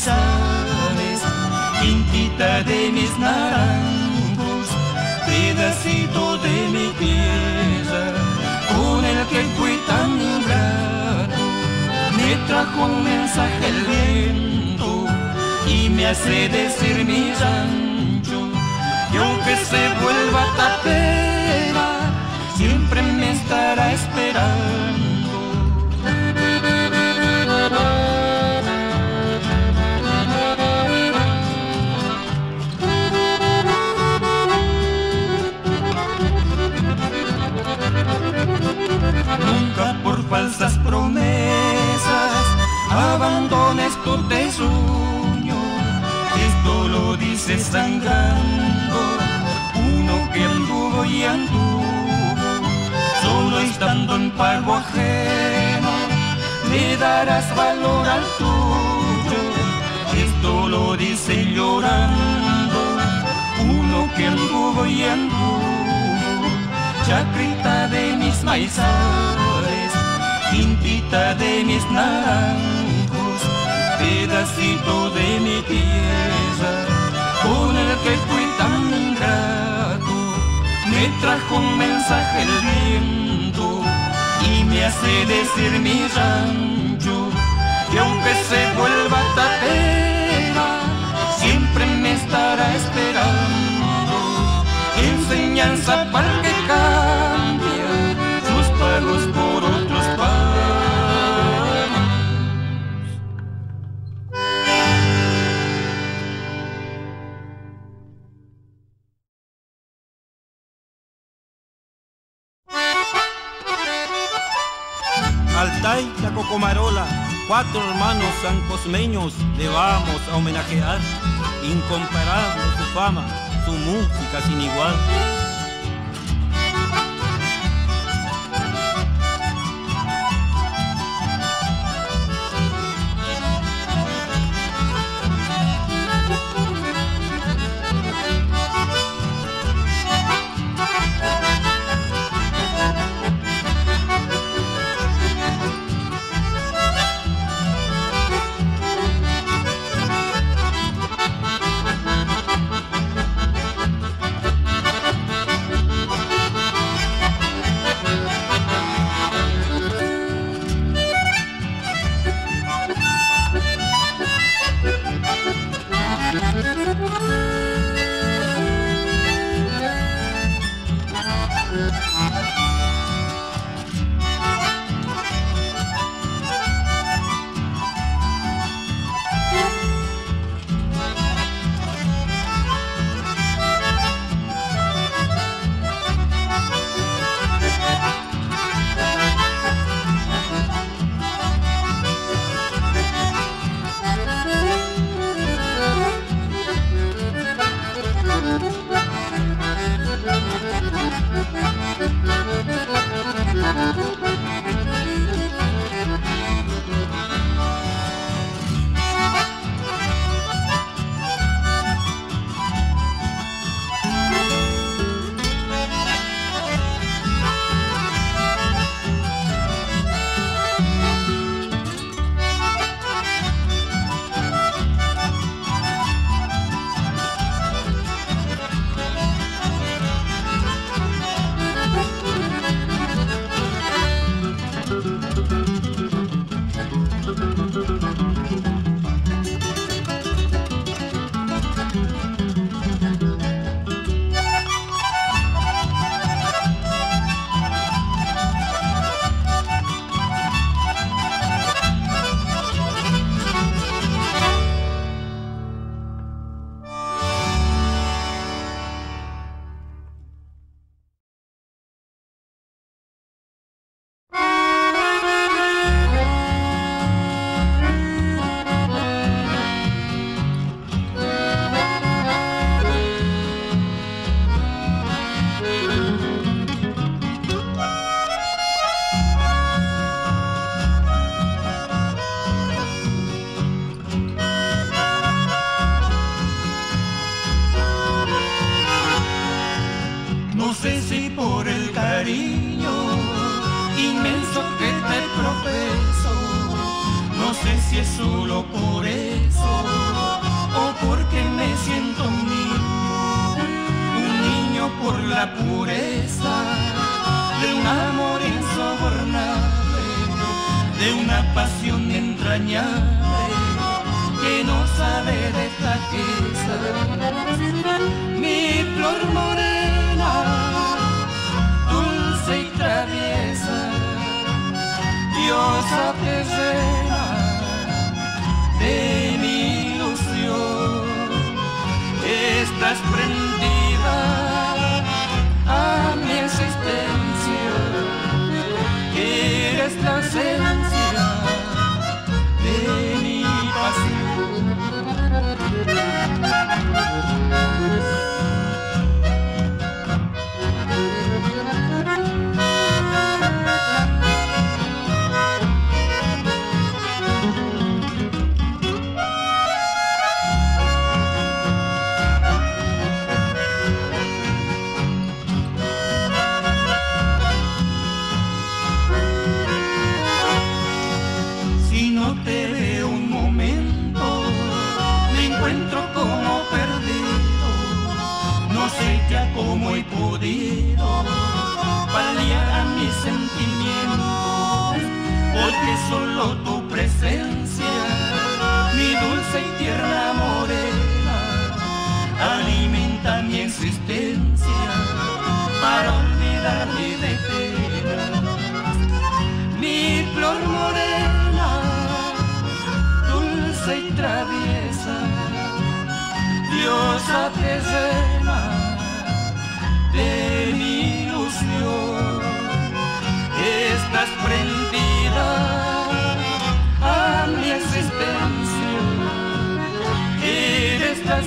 mis maizales, quintita de mis naranjos, pedacito de mi tierra, con el que fui tan ingrato. Me trajo un mensaje el viento y me hace decir mi rancho, y aunque se vuelva tapera, siempre me estará esperando. Falsas promesas abandones tu tesuño. Esto lo dice sangrando uno que anduvo y anduvo. Solo estando en pago ajeno le darás valor al tuyo. Esto lo dice llorando uno que anduvo y anduvo chacrita de mis maizales, quintita de mis naranjos, pedacito de mi tierra, con el que fui tan ingrato, me trajo un mensaje el viento y me hace decir mi rancho, que aunque se vuelva tapera, siempre me estará esperando, enseñanza para que Altay, la Cocomarola, cuatro hermanos sancosmeños le vamos a homenajear. Incomparable su fama, su música sin igual. Si es solo por eso o porque me siento un niño, un niño por la pureza de un amor insobornable, de una pasión entrañable que no sabe de flaqueza. Mi flor morena, dulce y traviesa, diosa terrena estás prendida a mi existencia, eres la esencia mi flor morena, dulce y traviesa, diosa terrena de mi ilusión, estás prendida a mi existencia, eres la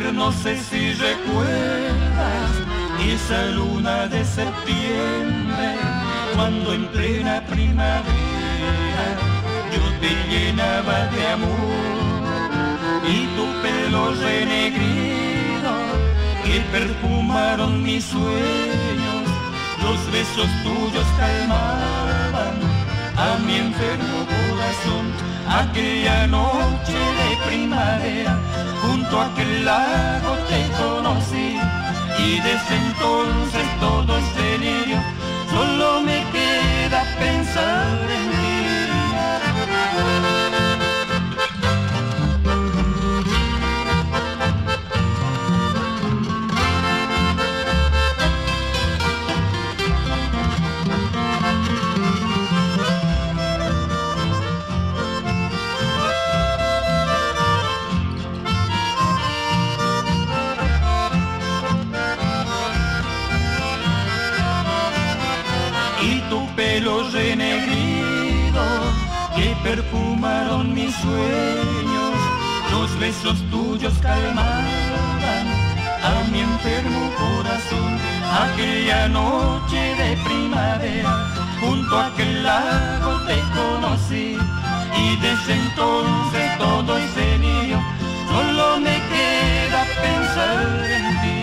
no sé si recuerdas esa luna de septiembre, cuando en plena primavera yo te llenaba de amor y tu pelo renegrido que perfumaron mis sueños, los besos tuyos calmaban a mi enfermo corazón aquella noche de primavera junto a aquel lago te conocí y desde entonces todo es delirio, solo me queda pensar en ti. Sueños, los besos tuyos calmaban a mi enfermo corazón. Aquella noche de primavera, junto a aquel lago te conocí y desde entonces todo es mío, solo me queda pensar en ti.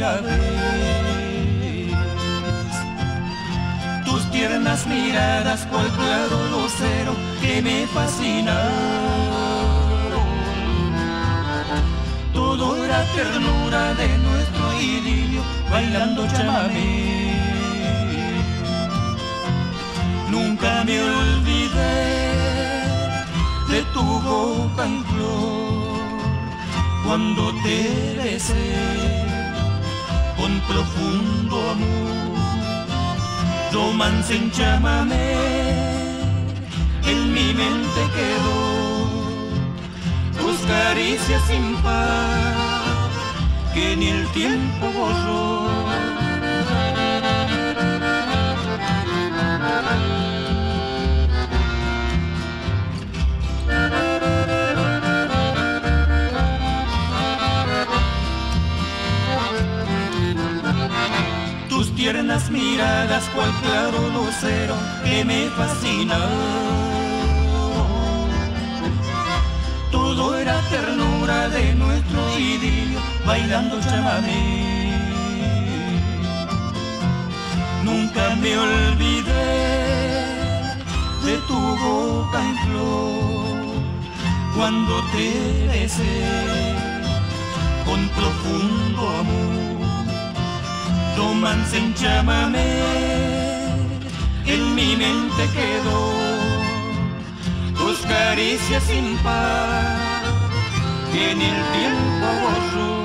primera. Tus tiernas miradas cual claro lucero que me fascinaron. Tu dura ternura de nuestro idilio bailando chamamé. Nunca me olvidé de tu boca en flor cuando te besé con profundo amor. Romance en chamamé en mi mente quedó tus caricias sin par que ni el tiempo borró. Tiernas miradas cual claro lucero que me fascina. Todo era ternura de nuestro idilio bailando chamamé. Nunca me olvidé de tu boca en flor cuando te besé con profundo amor. Romance en chamamé en mi mente quedó tus caricias sin par ni el tiempo borró.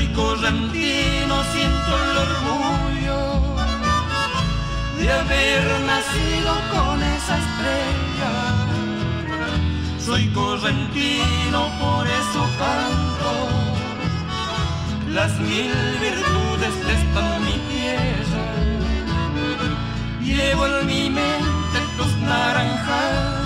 Soy correntino, siento el orgullo de haber nacido con esa estrella. Soy correntino, por eso canto. Las mil virtudes están mi tierra. Llevo en mi mente tus naranjales,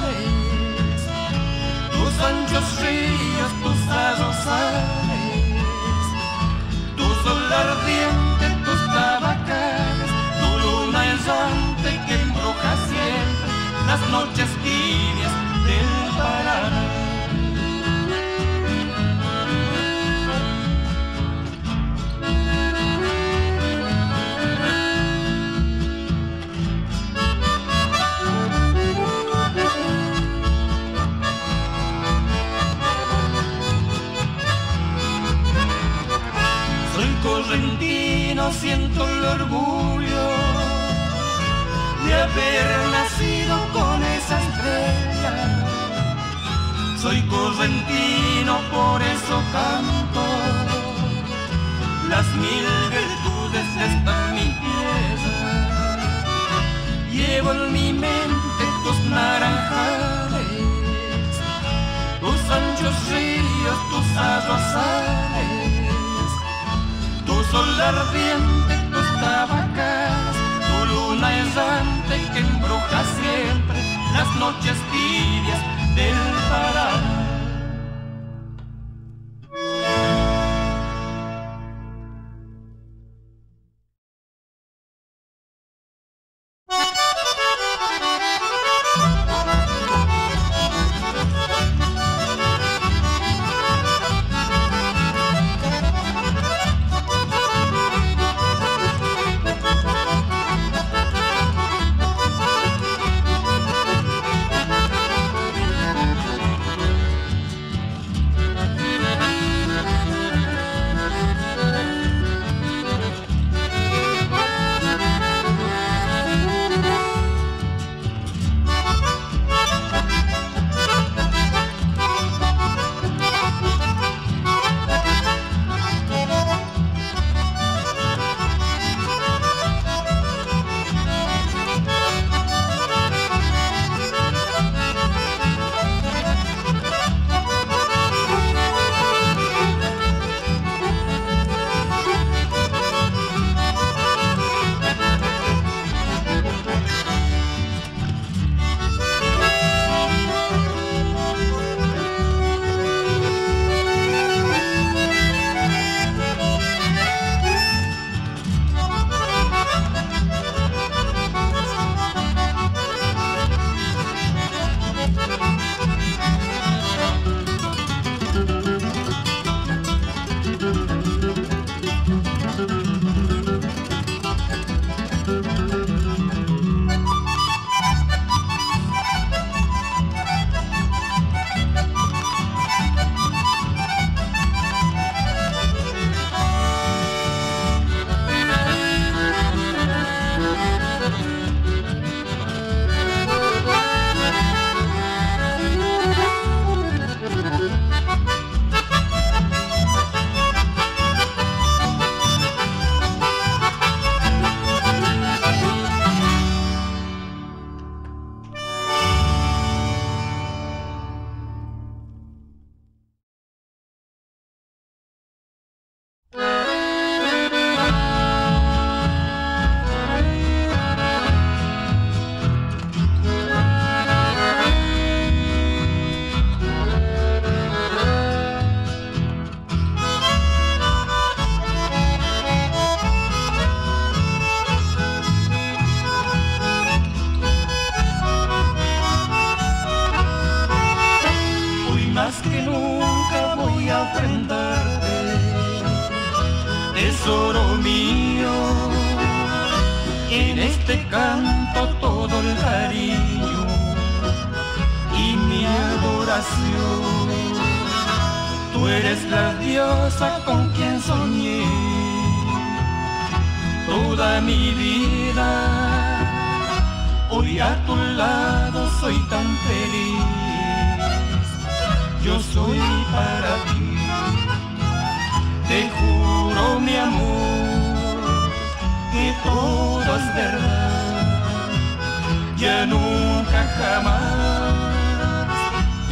siento el orgullo de haber nacido con esa estrella. Soy correntino, por eso canto. Las mil virtudes están mi tierra. Llevo en mi mente ardiente, tus tabacas, tu luna errante que embruja siempre las noches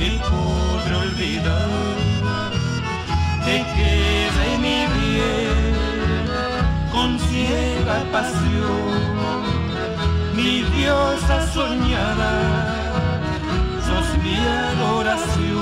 te podré olvidar. Te quedé mi bien con ciega pasión, mi diosa soñada, sos mi adoración.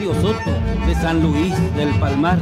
Soto de San Luis del Palmar.